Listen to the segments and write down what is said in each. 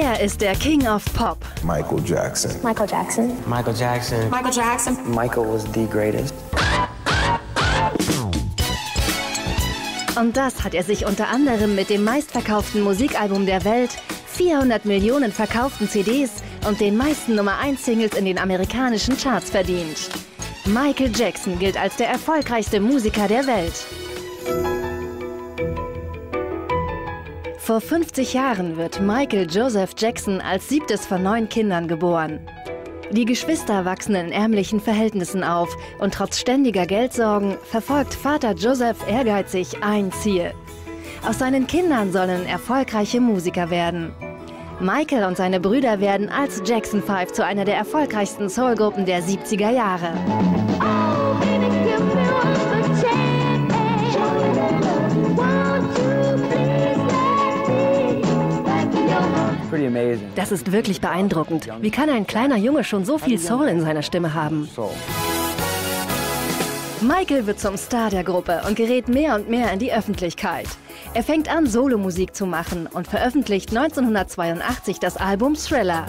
Er ist der King of Pop. Michael Jackson. Michael Jackson. Michael Jackson. Michael Jackson. Michael was the greatest. Und das hat er sich unter anderem mit dem meistverkauften Musikalbum der Welt, 400 Millionen verkauften CDs und den meisten Nummer 1 Singles in den amerikanischen Charts verdient. Michael Jackson gilt als der erfolgreichste Musiker der Welt. Vor 50 Jahren wird Michael Joseph Jackson als siebtes von neun Kindern geboren. Die Geschwister wachsen in ärmlichen Verhältnissen auf und trotz ständiger Geldsorgen verfolgt Vater Joseph ehrgeizig ein Ziel. Aus seinen Kindern sollen erfolgreiche Musiker werden. Michael und seine Brüder werden als Jackson 5 zu einer der erfolgreichsten Soulgruppen der 70er Jahre. Das ist wirklich beeindruckend. Wie kann ein kleiner Junge schon so viel Soul in seiner Stimme haben? Michael wird zum Star der Gruppe und gerät mehr und mehr in die Öffentlichkeit. Er fängt an, Solomusik zu machen und veröffentlicht 1982 das Album Thriller.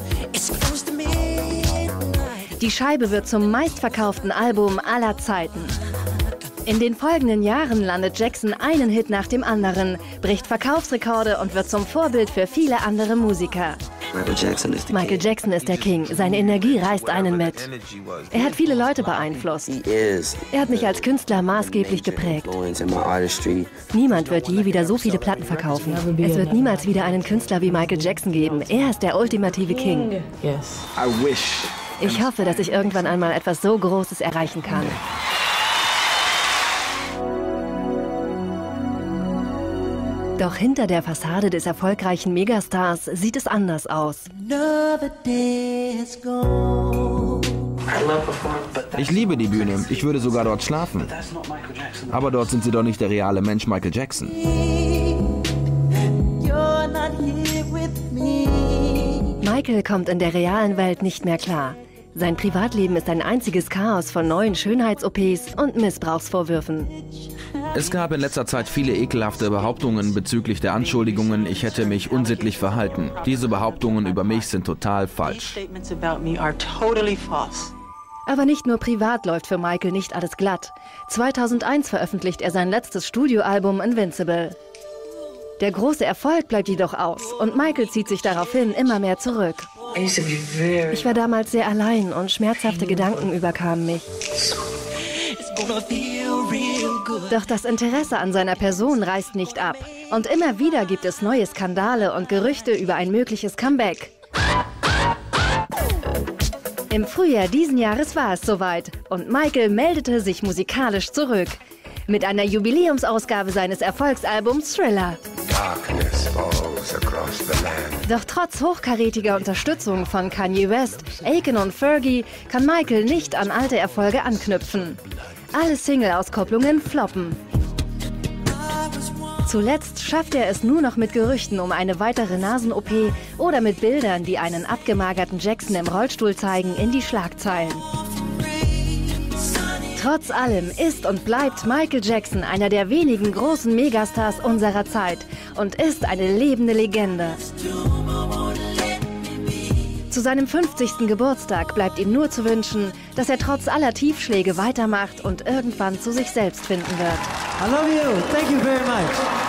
Die Scheibe wird zum meistverkauften Album aller Zeiten. In den folgenden Jahren landet Jackson einen Hit nach dem anderen, bricht Verkaufsrekorde und wird zum Vorbild für viele andere Musiker. Michael Jackson Michael. Jackson ist der King. Seine Energie reißt einen mit. Er hat viele Leute beeinflusst. Er hat mich als Künstler maßgeblich geprägt. Niemand wird je wieder so viele Platten verkaufen. Es wird niemals wieder einen Künstler wie Michael Jackson geben. Er ist der ultimative King. Ich hoffe, dass ich irgendwann einmal etwas so Großes erreichen kann. Doch hinter der Fassade des erfolgreichen Megastars sieht es anders aus. Ich liebe die Bühne. Ich würde sogar dort schlafen. Aber dort sind Sie doch nicht der reale Mensch Michael Jackson. Michael kommt in der realen Welt nicht mehr klar. Sein Privatleben ist ein einziges Chaos von neuen Schönheits-OPs und Missbrauchsvorwürfen. Es gab in letzter Zeit viele ekelhafte Behauptungen bezüglich der Anschuldigungen, ich hätte mich unsittlich verhalten. Diese Behauptungen über mich sind total falsch. Aber nicht nur privat läuft für Michael nicht alles glatt. 2001 veröffentlicht er sein letztes Studioalbum Invincible. Der große Erfolg bleibt jedoch aus und Michael zieht sich daraufhin immer mehr zurück. Ich war damals sehr allein und schmerzhafte Gedanken überkamen mich. Doch das Interesse an seiner Person reißt nicht ab. Und immer wieder gibt es neue Skandale und Gerüchte über ein mögliches Comeback. Im Frühjahr diesen Jahres war es soweit und Michael meldete sich musikalisch zurück. Mit einer Jubiläumsausgabe seines Erfolgsalbums Thriller. Doch trotz hochkarätiger Unterstützung von Kanye West, Aiken und Fergie kann Michael nicht an alte Erfolge anknüpfen. Alle Single-Auskopplungen floppen. Zuletzt schafft er es nur noch mit Gerüchten um eine weitere Nasen-OP oder mit Bildern, die einen abgemagerten Jackson im Rollstuhl zeigen, in die Schlagzeilen. Trotz allem ist und bleibt Michael Jackson einer der wenigen großen Megastars unserer Zeit und ist eine lebende Legende. Zu seinem 50. Geburtstag bleibt ihm nur zu wünschen, dass er trotz aller Tiefschläge weitermacht und irgendwann zu sich selbst finden wird. I love you. Thank you very much.